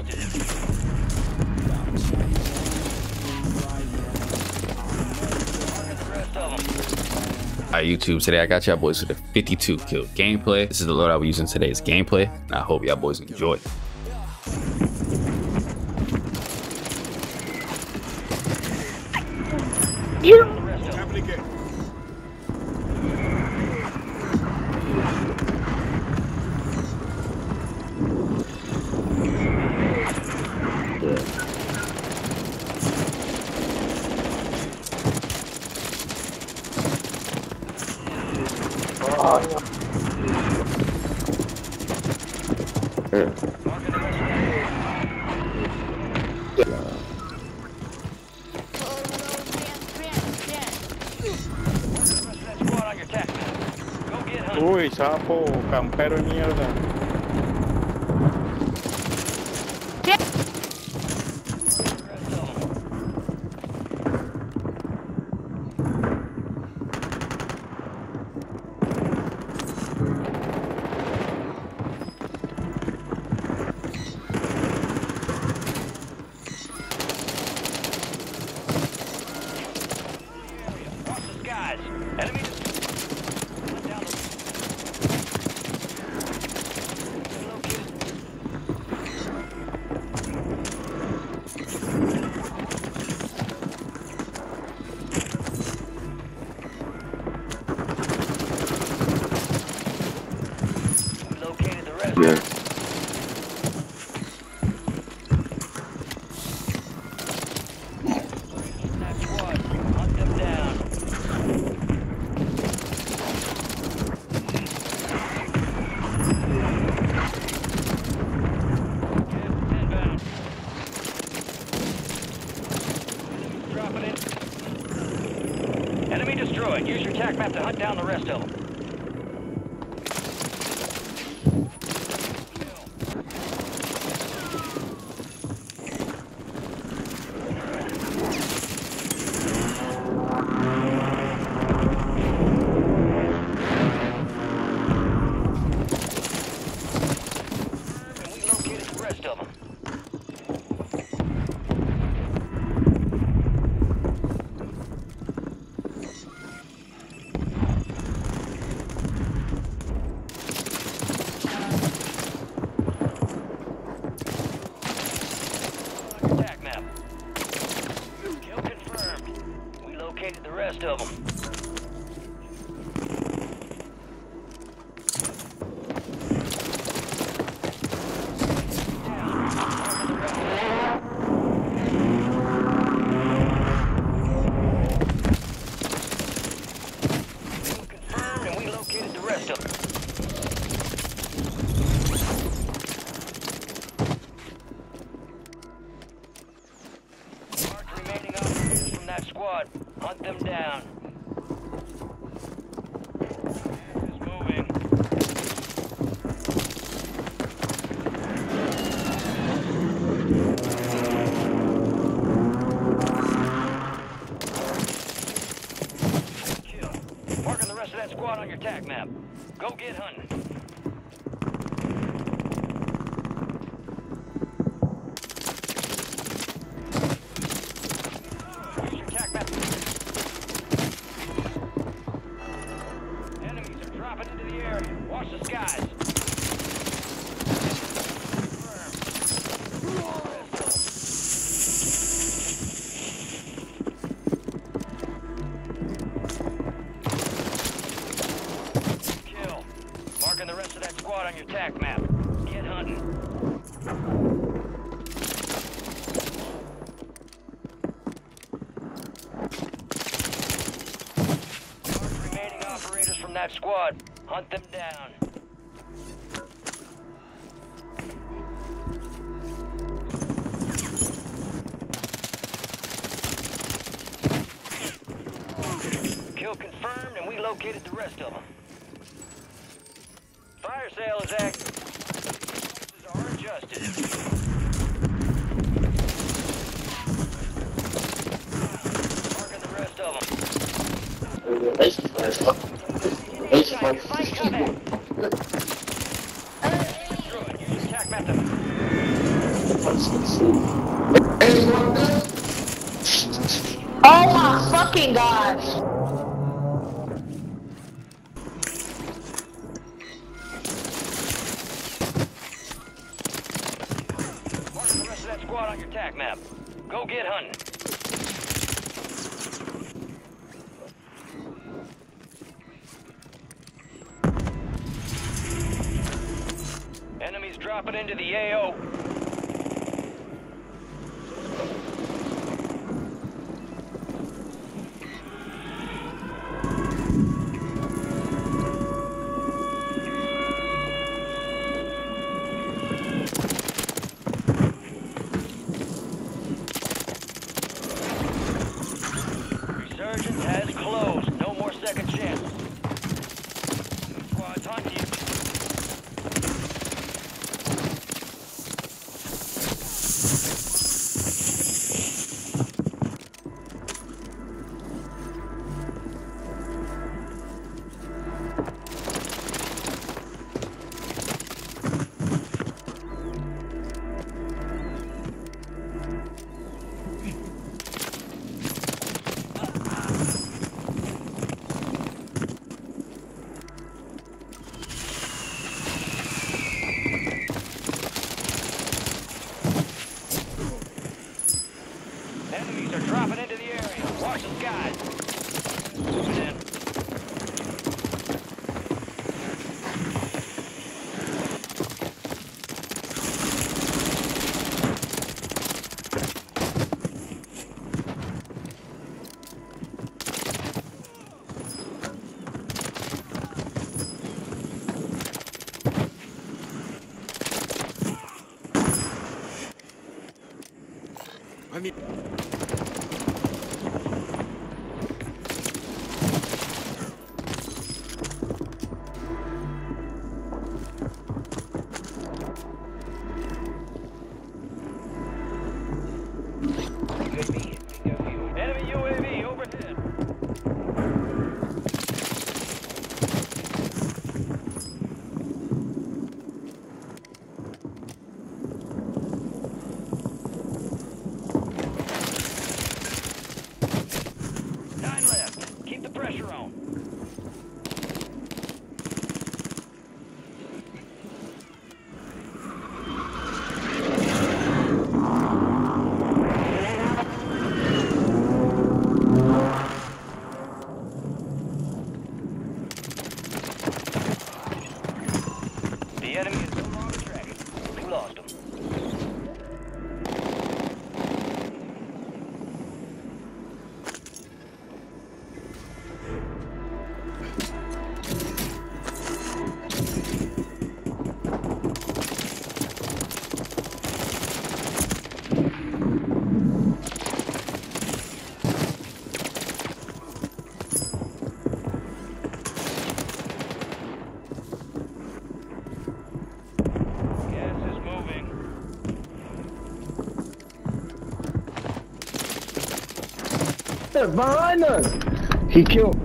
Alright, YouTube, today I got y'all boys with a 52 kill gameplay. This is the load I will use in today's gameplay. and I hope y'all boys enjoy. Uy, sapo, campero de mierda. In. Enemy destroyed. Use your tac map to hunt down the rest of them. Squad. Hunt them down. Moving. Marking the rest of that squad on your tac map. Go get hunting. Your tac map. Get hunting. Remaining operators from that squad. Hunt them down. Kill confirmed, and we located the rest of them. Fire sale is active. Prices are adjusted. Marking the rest of them. Fight combat. Destroyed. Use your tac map to Oh my fucking god! Map. Go get hunting. Enemies dropping into the AO. Enemies are dropping into the area. Watch the skies. In. Enemy Behind us! He killed.